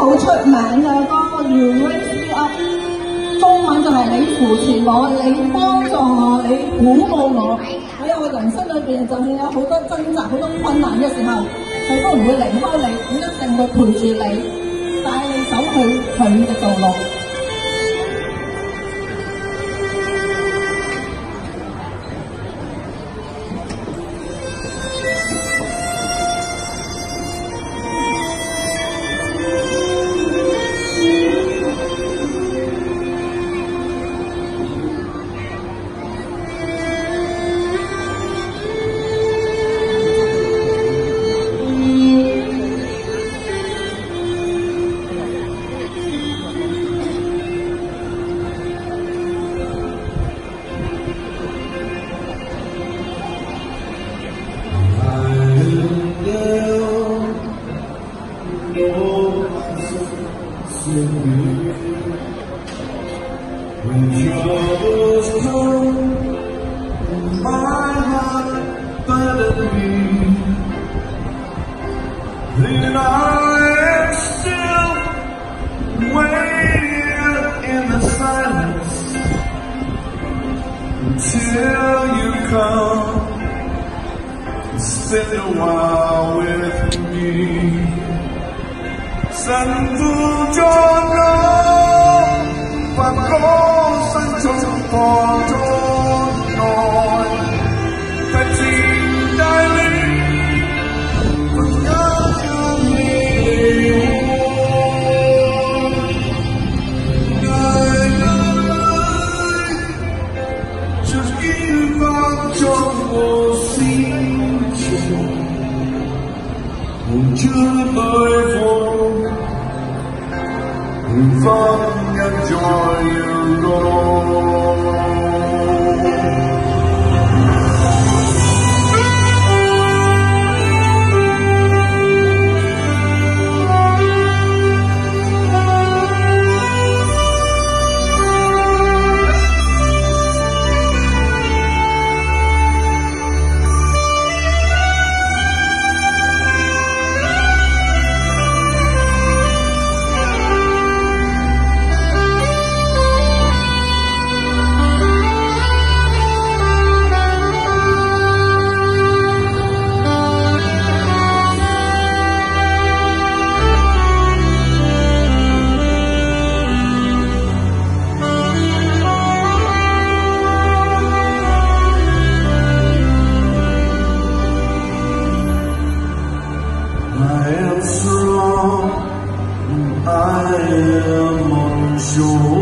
好出名嘅歌，You Raise Me Up，中文就係你扶持我，你幫助我，你鼓舞我。喺我人生裏邊，就算有好多掙扎、好多困難嘅時候，佢都唔會離開你，佢一定會陪住你，帶你走去佢嘅道路。When troubles come, my heart burdened me, then I am still waiting in the silence until you come and spend a while with me. dần dù cho nó và có sân trong cỏ trốn nổi thật chính đại linh vẫn nhớ thương mình đời ơi chút im vang trong vô sinh chiều. Buồn chưa bơi phố vâng nhân joy am strong, I am unsure.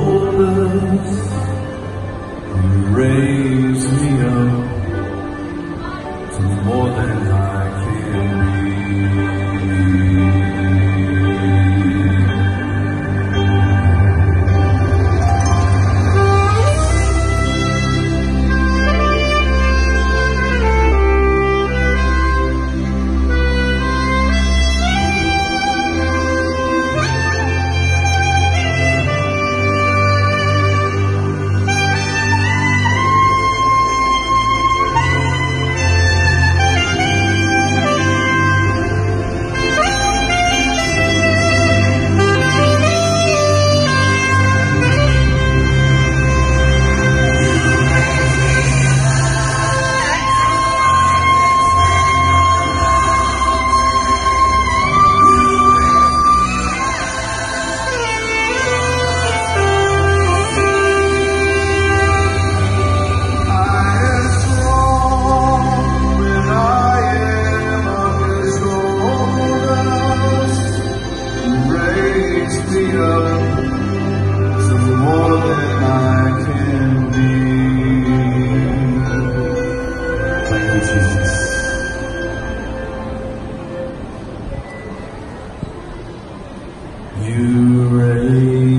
you raise.